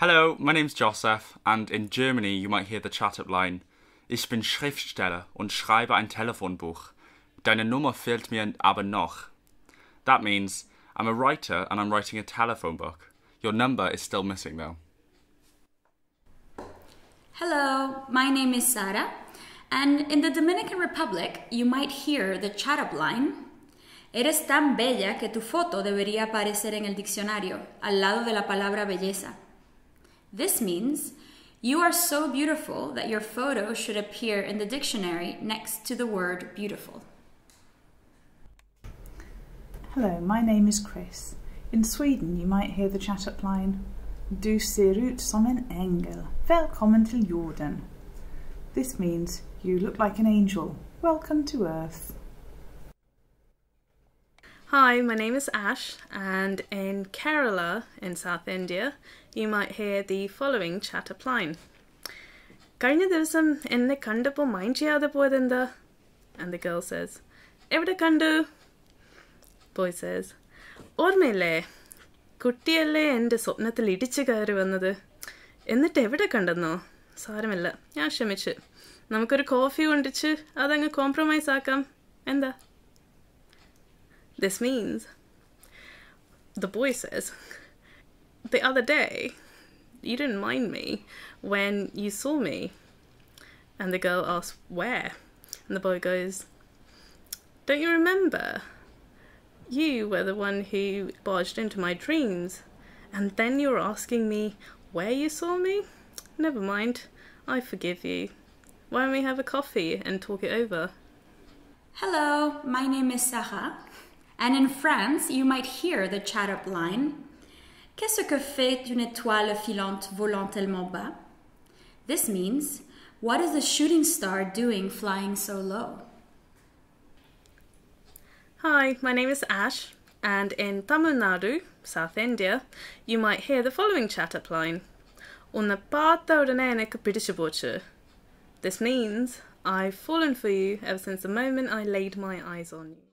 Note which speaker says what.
Speaker 1: Hello, my name's Joseph, and in Germany you might hear the chat-up line. Ich bin Schriftsteller und schreibe ein Telefonbuch. Deine Nummer fehlt mir aber noch. That means I'm a writer and I'm writing a telephone book. Your number is still missing though.
Speaker 2: Hello, my name is Sara, and in the Dominican Republic you might hear the chat-up line. Eres tan bella que tu foto debería aparecer en el diccionario, al lado de la palabra belleza. This means you are so beautiful that your photo should appear in the dictionary next to the word beautiful.
Speaker 3: Hello, my name is Chris. In Sweden you might hear the chat-up line Du ser ut som en ängel. Välkommen till jorden. This means you look like an angel. Welcome to earth.
Speaker 4: Hi, my name is Ash, and in Kerala, in South India, you might hear the following chat-up line. Kanya divasam enne kandapo mind chiyada poedenda? And the girl says, Evda kandu? Boy says, Ormele, kuttiyele ende sopnathil idichu kairu vannadu. Ennette evda kandanno? Saramilla, yashamichu. Namakuru coffee undichu, adanga compromise akam. Enda? This means, the boy says, the other day, you didn't mind me when you saw me. And the girl asks, where? And the boy goes, don't you remember? You were the one who barged into my dreams, and then you were asking me where you saw me? Never mind, I forgive you. Why don't we have a coffee and talk it over?
Speaker 2: Hello, my name is Sarah, and in France, you might hear the chat-up line, Qu'est-ce que fait une étoile filante volant tellement bas? This means, what is the shooting star doing flying so low?
Speaker 4: Hi, my name is Ash, and in Tamil Nadu, South India, you might hear the following chat-up line, Unna paathaudane enakku pidichu This means, I've fallen for you ever since the moment I laid my eyes on you.